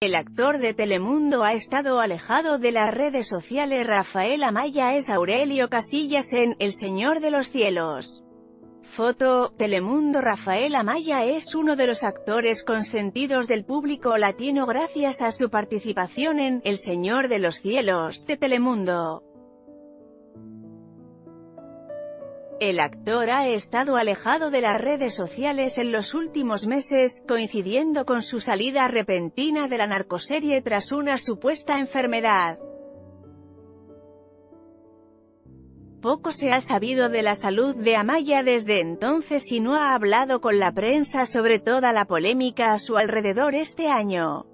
El actor de Telemundo ha estado alejado de las redes sociales Rafael Amaya es Aurelio Casillas en El Señor de los Cielos. Foto, Telemundo Rafael Amaya es uno de los actores consentidos del público latino gracias a su participación en El Señor de los Cielos, de Telemundo. El actor ha estado alejado de las redes sociales en los últimos meses, coincidiendo con su salida repentina de la narcoserie tras una supuesta enfermedad. Poco se ha sabido de la salud de Amaya desde entonces y no ha hablado con la prensa sobre toda la polémica a su alrededor este año.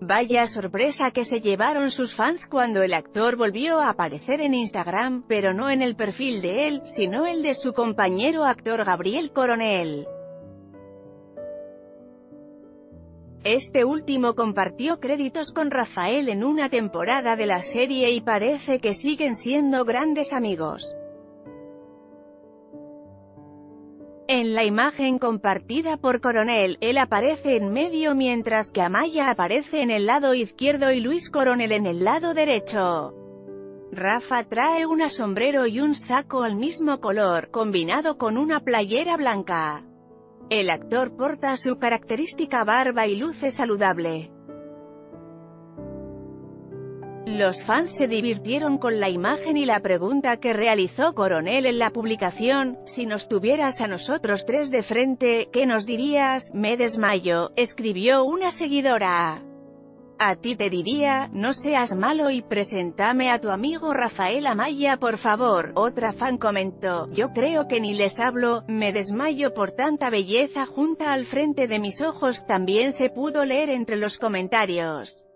Vaya sorpresa que se llevaron sus fans cuando el actor volvió a aparecer en Instagram, pero no en el perfil de él, sino el de su compañero actor Gabriel Coronel. Este último compartió créditos con Rafael en una temporada de la serie y parece que siguen siendo grandes amigos. En la imagen compartida por Coronel, él aparece en medio mientras que Amaya aparece en el lado izquierdo y Luis Coronel en el lado derecho. Rafa trae un sombrero y un saco al mismo color, combinado con una playera blanca. El actor porta su característica barba y luce saludable. Los fans se divirtieron con la imagen y la pregunta que realizó Coronel en la publicación, si nos tuvieras a nosotros tres de frente, ¿qué nos dirías? Me desmayo, escribió una seguidora. A ti te diría, no seas malo y preséntame a tu amigo Rafael Amaya por favor. Otra fan comentó, yo creo que ni les hablo, me desmayo por tanta belleza junta al frente de mis ojos también se pudo leer entre los comentarios.